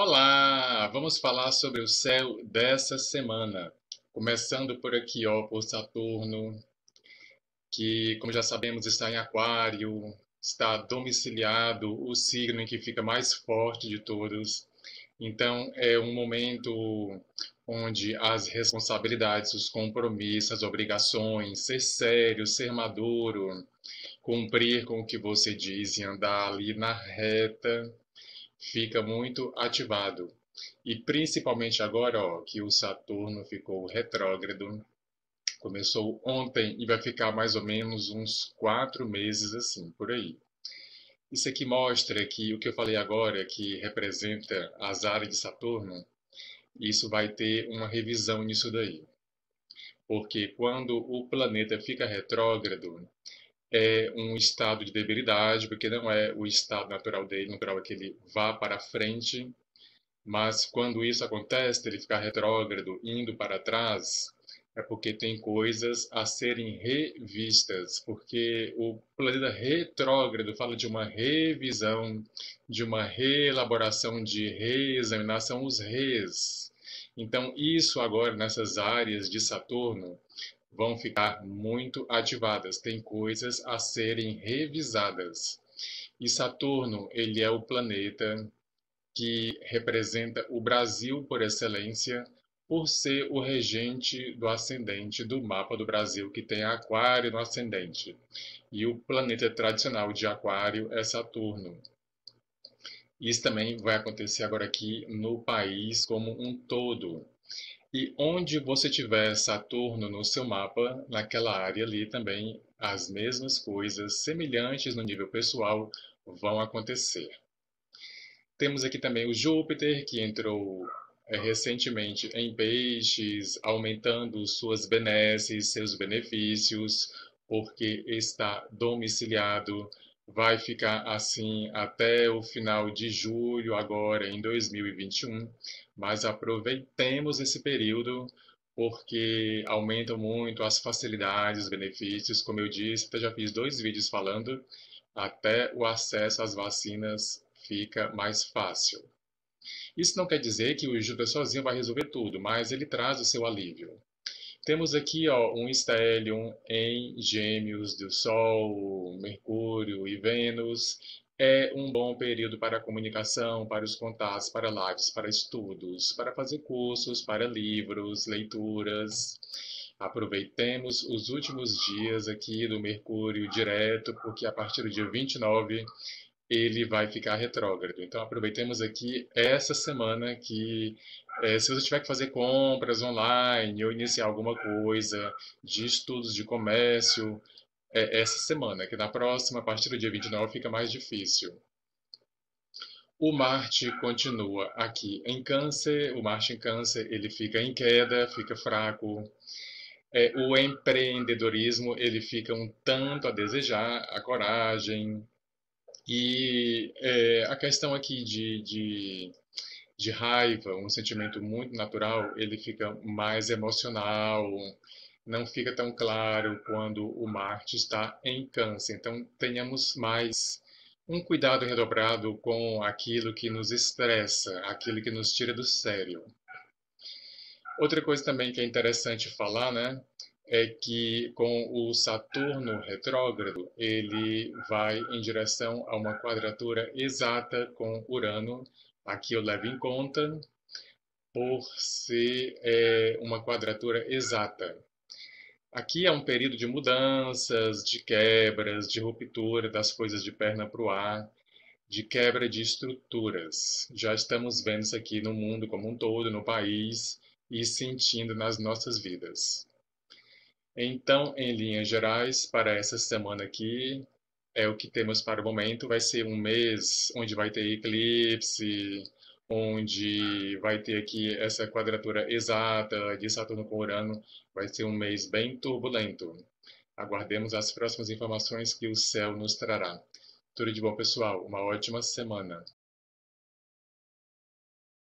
Olá, vamos falar sobre o céu dessa semana. Começando por aqui, ó, por Saturno, que, como já sabemos, está em Aquário, está domiciliado, o signo em que fica mais forte de todos. Então, é um momento onde as responsabilidades, os compromissos, as obrigações, ser sério, ser maduro, cumprir com o que você diz e andar ali na reta, fica muito ativado. E principalmente agora, ó, que o Saturno ficou retrógrado, começou ontem e vai ficar mais ou menos uns quatro meses assim, por aí. Isso aqui mostra que o que eu falei agora, que representa as áreas de Saturno, isso vai ter uma revisão nisso daí. Porque quando o planeta fica retrógrado, é um estado de debilidade, porque não é o estado natural dele, natural é que ele vá para frente, mas quando isso acontece, ele ficar retrógrado, indo para trás, é porque tem coisas a serem revistas, porque o planeta retrógrado fala de uma revisão, de uma reelaboração, de reexaminação, os res. Então, isso agora, nessas áreas de Saturno, vão ficar muito ativadas. Tem coisas a serem revisadas. E Saturno, ele é o planeta que representa o Brasil por excelência, por ser o regente do ascendente do mapa do Brasil, que tem Aquário no ascendente. E o planeta tradicional de Aquário é Saturno. Isso também vai acontecer agora aqui no país como um todo. E onde você tiver Saturno no seu mapa, naquela área ali também, as mesmas coisas semelhantes no nível pessoal vão acontecer. Temos aqui também o Júpiter, que entrou é, recentemente em peixes, aumentando suas benesses, seus benefícios, porque está domiciliado, vai ficar assim até o final de julho, agora em 2021 mas aproveitemos esse período porque aumenta muito as facilidades, os benefícios. Como eu disse, já fiz dois vídeos falando, até o acesso às vacinas fica mais fácil. Isso não quer dizer que o Júpiter sozinho vai resolver tudo, mas ele traz o seu alívio. Temos aqui ó, um estélio em gêmeos do Sol, Mercúrio e Vênus, é um bom período para comunicação, para os contatos, para lives, para estudos, para fazer cursos, para livros, leituras. Aproveitemos os últimos dias aqui do Mercúrio direto, porque a partir do dia 29 ele vai ficar retrógrado. Então aproveitemos aqui essa semana que é, se você tiver que fazer compras online ou iniciar alguma coisa de estudos de comércio, é essa semana, que na próxima, a partir do dia 29, fica mais difícil. O Marte continua aqui em Câncer, o Marte em Câncer ele fica em queda, fica fraco. É, o empreendedorismo ele fica um tanto a desejar, a coragem. E é, a questão aqui de, de, de raiva, um sentimento muito natural, ele fica mais emocional, não fica tão claro quando o Marte está em Câncer. Então, tenhamos mais um cuidado redobrado com aquilo que nos estressa, aquilo que nos tira do sério. Outra coisa também que é interessante falar, né, é que com o Saturno retrógrado, ele vai em direção a uma quadratura exata com Urano. Aqui eu levo em conta por ser é, uma quadratura exata. Aqui é um período de mudanças, de quebras, de ruptura das coisas de perna para o ar, de quebra de estruturas. Já estamos vendo isso aqui no mundo como um todo, no país e sentindo nas nossas vidas. Então, em linhas gerais, para essa semana aqui, é o que temos para o momento. Vai ser um mês onde vai ter eclipse, onde vai ter aqui essa quadratura exata de Saturno com Urano. Vai ser um mês bem turbulento. Aguardemos as próximas informações que o céu nos trará. Tudo de bom, pessoal. Uma ótima semana.